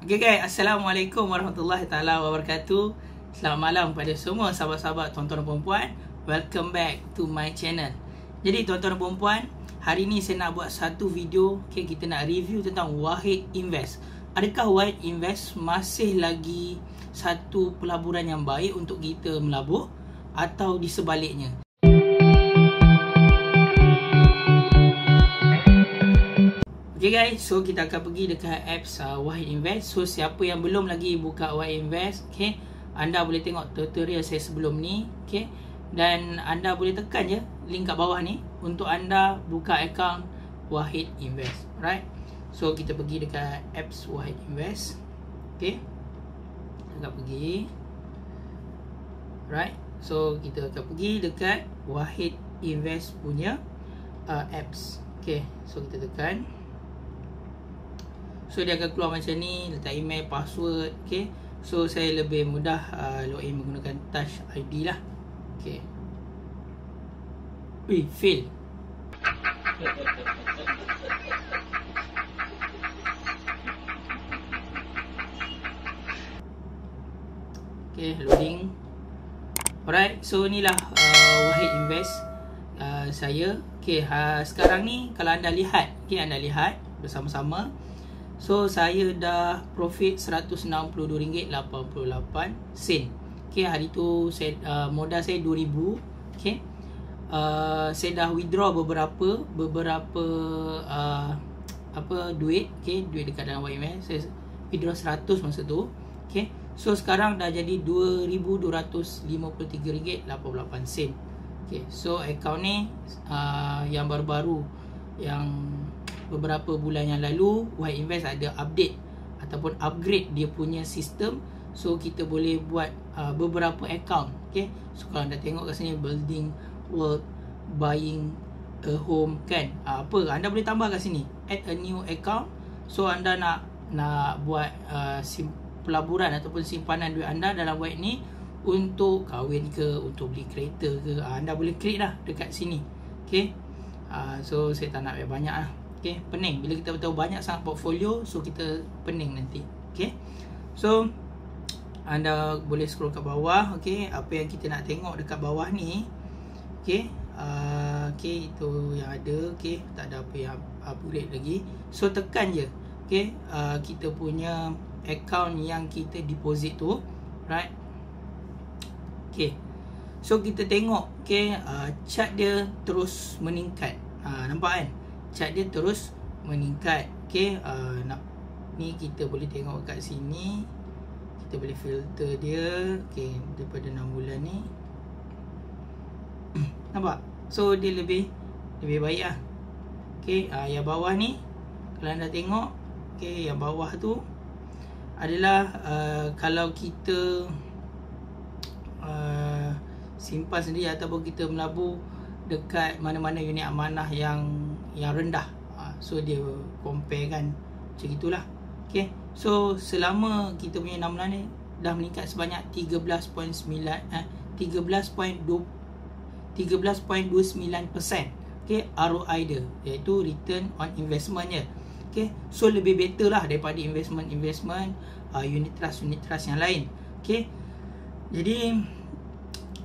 Okay guys, Assalamualaikum warahmatullahi taala wabarakatuh. Selamat malam pada semua sahabat-sahabat tuan-tuan dan puan-puan. Welcome back to my channel. Jadi tuan-tuan dan puan-puan, hari ni saya nak buat satu video, okay, kita nak review tentang Wahid Invest. Adakah Wahid Invest masih lagi satu pelaburan yang baik untuk kita melabur atau di sebaliknya? Okay guys, so kita akan pergi dekat apps uh, Wahid Invest. So siapa yang belum lagi buka Wahid Invest, okay, anda boleh tengok tutorial saya sebelum ni, okay. Dan anda boleh tekan je link kat bawah ni untuk anda buka account Wahid Invest, right? So kita pergi dekat apps Wahid Invest, okay. Kita akan pergi, right? So kita akan pergi dekat Wahid Invest punya uh, apps, okay. So kita tekan. So dia akan keluar macam ni Letak email, password Okay? So saya lebih mudah uh, Login menggunakan touch ID lah. Okay. Ui, fail. Okay, loading. Alright, so inilah uh, Wahid Invest uh, Saya. Okay, uh, sekarang ni Kalau anda lihat Okay, anda lihat Bersama-sama So saya dah profit RM162.88 sen. Okay hari tu saya uh, modal saya 2000. Okay. Uh, saya dah withdraw beberapa beberapa uh, apa duit, okay, duit dekat dalam YMS. Saya withdraw 100 masa tu. Okay. So sekarang dah jadi RM2253.88 sen. Okay. So account ni uh, yang baru-baru yang beberapa bulan yang lalu White Invest ada update ataupun upgrade dia punya sistem. So kita boleh buat uh, beberapa account okay? So kalau anda tengok kat sini building world buying a home kan? Uh, apa? Anda boleh tambah kat sini. Add a new account. So anda nak nak buat uh, sim, pelaburan ataupun simpanan duit anda dalam White ni untuk kahwin ke untuk beli kereta ke uh, anda boleh klik lah dekat sini okay? Uh, so saya tak nak banyak lah Okay, pening. Bila kita tahu banyak sangat portfolio, so kita pening nanti. Okay. So, anda boleh scroll ke bawah. Okay, apa yang kita nak tengok dekat bawah ni. Okay. Uh, okay, itu yang ada. Okay, tak ada apa yang upgrade lagi. So, tekan je. Okay, uh, kita punya account yang kita deposit tu. Right. Okay. So, kita tengok. Okay, uh, chart dia terus meningkat. Uh, nampak kan? Chart dia terus meningkat. Okey uh, nak ni kita boleh tengok kat sini. Kita boleh filter dia. Okey daripada 6 bulan ni. Nampak? So dia lebih lebih baik lah. Okey uh, yang bawah ni kalau anda tengok okey yang bawah tu adalah uh, kalau kita uh, simpan sendiri ataupun kita melabur dekat mana-mana unit amanah yang yang rendah. Ha, so dia compare kan macam itulah. Okay. So selama kita punya 6 bulan ni dah meningkat sebanyak 13.9 eh 13.2 13.29%. Okay, ROI dia iaitu return on investmentnya. Okay, so lebih better lah daripada investment-investment uh, unit trust unit trust yang lain. Okay, jadi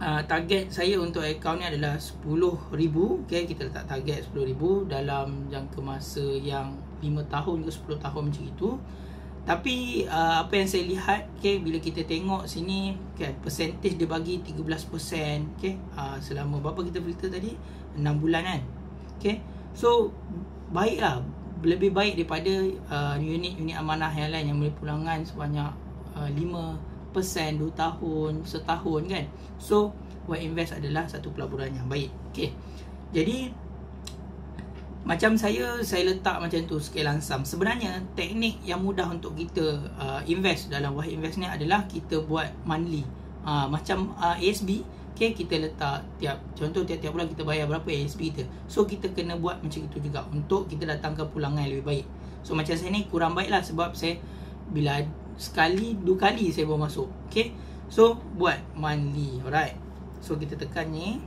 uh, target saya untuk account ni adalah 10,000 okay, kita letak target 10,000 dalam jangka masa yang 5 tahun ke 10 tahun macam itu. Tapi uh, apa yang saya lihat okay, bila kita tengok sini okay, percentage dia bagi 13% okay, uh, selama berapa kita filter tadi? 6 bulan kan okay. so baiklah lebih baik daripada uh, unit-unit amanah yang lain yang boleh pulangan sebanyak uh, 5 2 tahun, setahun kan. So, White Invest adalah satu pelaburan yang baik. Okay. Jadi, macam saya, saya letak macam tu sikit langsam. Sebenarnya, teknik yang mudah untuk kita uh, invest dalam White Invest ni adalah kita buat monthly. Uh, macam uh, ASB, okay, kita letak tiap, contoh tiap-tiap bulan kita bayar berapa ASB kita. So, kita kena buat macam itu juga untuk kita datangkan pulangan yang lebih baik. So, macam saya ni kurang baik lah sebab saya bila sekali dua kali saya baru masuk okay so buat monthly alright so kita tekan ni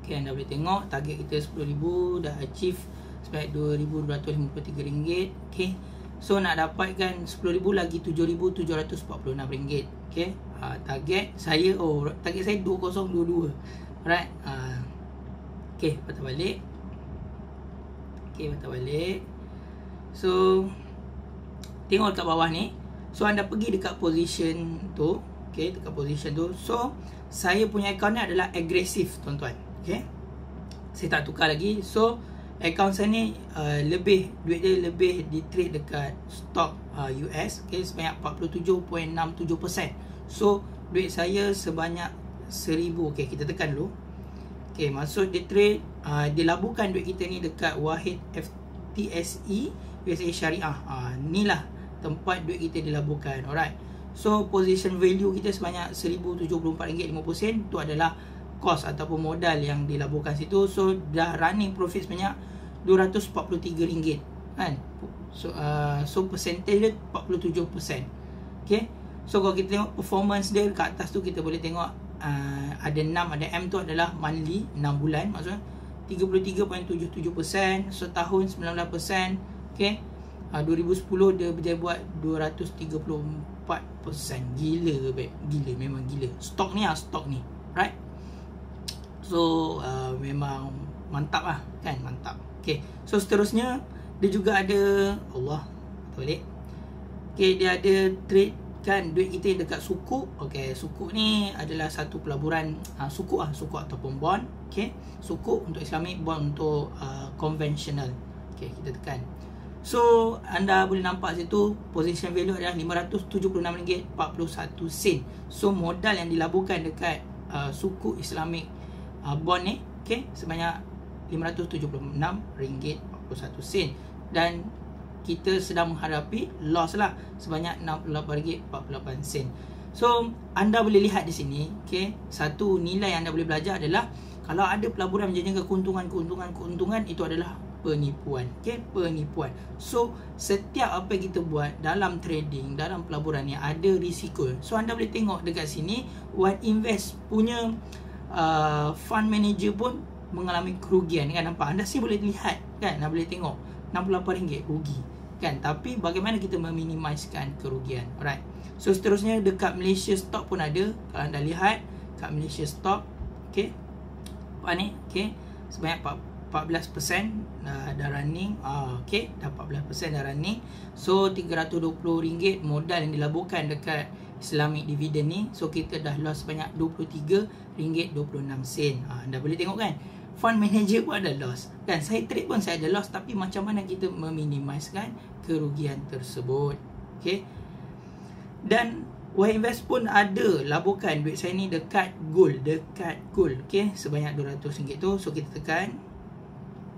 okay anda boleh tengok target kita 10000 dah achieve sebanyak 2253 ringgit okay So nak dapatkan 10,000 lagi 7,746 ringgit. Okay. Uh, target saya oh target saya 2022. Alright. Uh, okay, patah balik. Okay, patah balik. So tengok dekat bawah ni. So anda pergi dekat position tu. Okay, dekat position tu. So saya punya account ni adalah agresif tuan-tuan. Okay. Saya tak tukar lagi. So account saya ni uh, lebih duit dia lebih di trade dekat stock uh, US okay, sebanyak 47.67%. So duit saya sebanyak 1000 okey kita tekan dulu. Okey masuk di trade uh, dilaburkan duit kita ni dekat Wahid FTSE USA Syariah. Ah uh, inilah tempat duit kita dilaburkan. Alright. So position value kita sebanyak RM1074.50 tu adalah cost ataupun modal yang dilaburkan situ. So dah running profit sebanyak RM243 kan? So uh, so percentage dia 47% okey so kalau kita tengok performance dia kat atas tu kita boleh tengok uh, ada 6 ada M tu adalah monthly 6 bulan maksudnya. 33.77% setahun 19% okey uh, 2010 dia berjaya buat 234% gila babe gila memang gila stok ni ah stok ni right So uh, memang mantap lah kan mantap. Okay so seterusnya dia juga ada Allah balik. Okay dia ada trade kan duit kita yang dekat suku. Okay suku ni adalah satu pelaburan uh, suku ah suku ataupun bond. Okay suku untuk Islamic bond untuk uh, conventional. Okay kita tekan. So anda boleh nampak situ position value adalah RM576.41. So modal yang dilaburkan dekat uh, suku Islamic uh, bond ni okey sebanyak RM576.41 dan kita sedang menghadapi loss lah sebanyak RM68.48 so anda boleh lihat di sini okey satu nilai yang anda boleh belajar adalah kalau ada pelaburan menjanjikan keuntungan keuntungan keuntungan itu adalah penipuan okey? Penipuan. So setiap apa yang kita buat dalam trading dalam pelaburan ni ada risiko. So anda boleh tengok dekat sini One Invest punya uh, fund manager pun mengalami kerugian kan? Nampak? Anda sih boleh lihat kan? Anda boleh tengok. RM68 rugi kan? Tapi bagaimana kita meminimaliskan kerugian? Alright. So seterusnya dekat Malaysia stock pun ada. Kalau anda lihat kat Malaysia stock okey? Apa ni? Okey? Sebanyak 14% uh, dah running. Uh, okey dah 14% dah running. So RM320 modal yang dilaburkan dekat Islamic dividend ni so kita dah loss sebanyak RM23.26 ha, anda boleh tengok kan? Fund manager pun ada loss. Kan saya trade pun saya ada loss tapi macam mana kita meminimiskan kerugian tersebut? Okay. Dan Wah Invest pun ada laburkan duit saya ni dekat gold dekat gold okay? Sebanyak RM200 tu. So kita tekan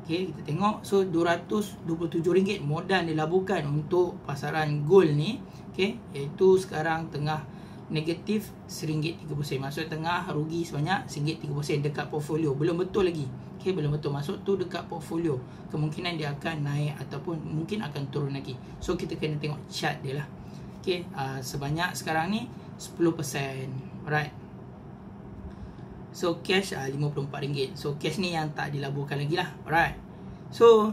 okay kita tengok. So RM227 modal dilaburkan untuk pasaran gold ni okey iaitu sekarang tengah negatif RM1.30 maksud tengah rugi sebanyak RM1.30 dekat portfolio. Belum betul lagi okey belum betul. Masuk tu dekat portfolio kemungkinan dia akan naik ataupun mungkin akan turun lagi. So kita kena tengok chart dia lah. Okey uh, sebanyak sekarang ni 10% alright so cash uh, RM54 so cash ni yang tak dilaburkan lagi lah. Alright. So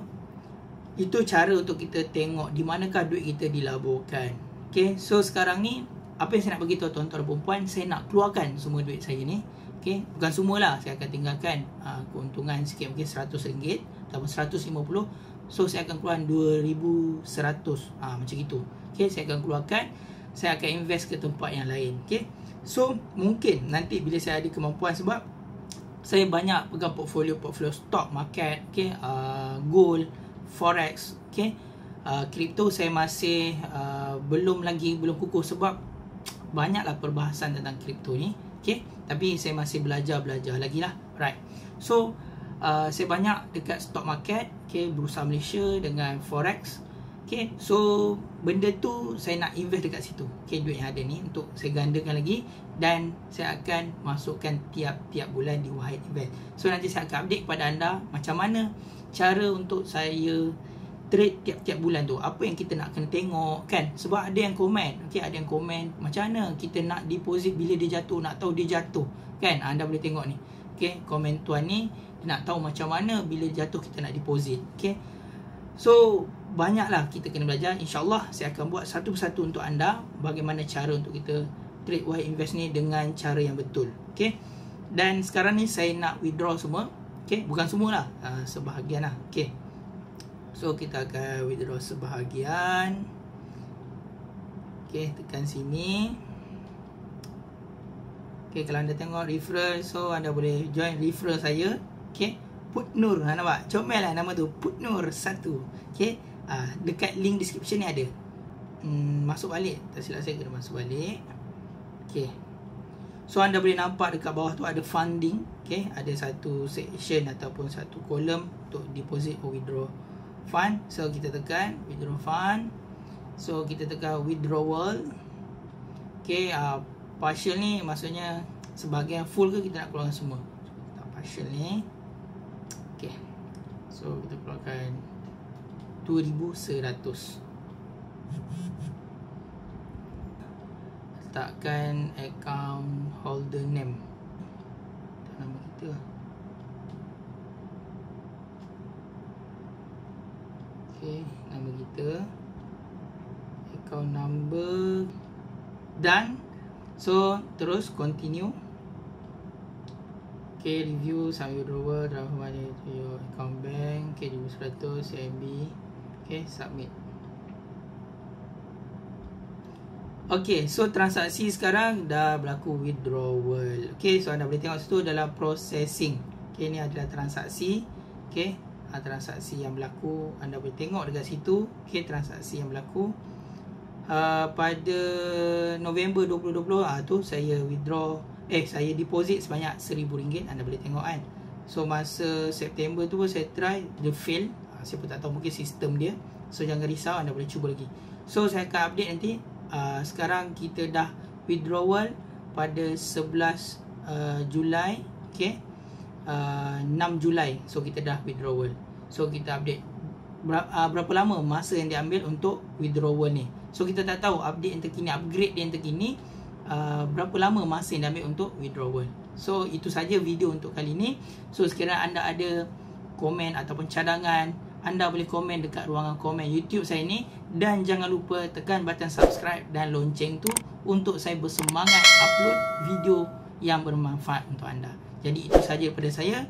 itu cara untuk kita tengok di manakah duit kita dilaburkan. Okay, so sekarang ni apa yang saya nak beritahu tuan-tuan dan puan saya nak keluarkan semua duit saya ni. Okay, bukan semualah, saya akan tinggalkan uh, keuntungan sikit mungkin RM100 ataupun RM150. So saya akan keluarkan RM2100 uh, macam itu. Okay, saya akan keluarkan saya akan invest ke tempat yang lain. Okay, so mungkin nanti bila saya ada kemampuan sebab saya banyak pegang portfolio-portfolio stock market, okay, uh, gold, forex, okay, uh, saya masih uh, belum lagi belum kukuh sebab banyaklah perbahasan tentang kripto ni okey tapi saya masih belajar-belajar lagi lah. Right. So uh, saya banyak dekat stock market okey bursa Malaysia dengan forex okey so benda tu saya nak invest dekat situ. Okey duit yang ada ni untuk saya gandakan lagi dan saya akan masukkan tiap-tiap bulan di Wahid Invest. So nanti saya akan update kepada anda macam mana cara untuk saya trade tiap-tiap bulan tu. Apa yang kita nak kena tengok kan? Sebab ada yang komen okey ada yang komen macam mana kita nak deposit bila dia jatuh nak tahu dia jatuh kan? Anda boleh tengok ni. Okey komen tuan ni nak tahu macam mana bila jatuh kita nak deposit okey so banyaklah kita kena belajar. InsyaAllah saya akan buat satu persatu untuk anda bagaimana cara untuk kita trade wire invest ni dengan cara yang betul. Okay. Dan sekarang ni saya nak withdraw semua. Okay. Bukan semua lah. Uh, sebahagian lah. Okay. So kita akan withdraw sebahagian. Okay. Tekan sini. Okay. Kalau anda tengok referral. So anda boleh join referral saya. Okay. Putnur. Ha, nampak? Comel lah nama tu. Putnur 1. Okay. Uh, dekat link description ni ada. Hmm, masuk balik. Tak silap saya kena masuk balik. Okay. So anda boleh nampak dekat bawah tu ada funding. Okay. Ada satu section ataupun satu kolom untuk deposit or withdraw fund. So kita tekan withdraw fund. So kita tekan withdrawal. Okay. Uh, partial ni maksudnya sebahagian full ke kita nak keluarkan semua. So, kita partial ni. Okay. So kita keluarkan 2100 letakkan account holder name. Nama kita ok nama kita. Account number dan so terus continue. Ok review sambil draft money to your account bank ok 1100 CIMB Okay, submit. Okay, so transaksi sekarang dah berlaku withdrawal. Okay, so anda boleh tengok situ dalam processing. Okay, ni adalah transaksi. Okay, ha, transaksi yang berlaku. Anda boleh tengok dekat situ. Okay, transaksi yang berlaku. Uh, pada November 2020, ah tu saya withdraw. Eh, saya deposit sebanyak RM1,000. Anda boleh tengok kan. So, masa September tu pun saya try. Dia fail. Ah, saya pun tak tahu mungkin sistem dia. So jangan risau anda boleh cuba lagi. So saya akan update nanti. Uh, sekarang kita dah withdrawal pada 11 uh, Julai okay uh, 6 Julai. So kita dah withdrawal. So kita update. Berapa, uh, berapa lama masa yang diambil untuk withdrawal ni? So kita tak tahu update yang terkini upgrade yang terkini uh, berapa lama masa yang diambil untuk withdrawal. So itu saja video untuk kali ni. So sekiranya anda ada komen ataupun cadangan anda boleh komen dekat ruangan komen YouTube saya ni dan jangan lupa tekan button subscribe dan lonceng tu untuk saya bersemangat upload video yang bermanfaat untuk anda. Jadi itu saja daripada saya.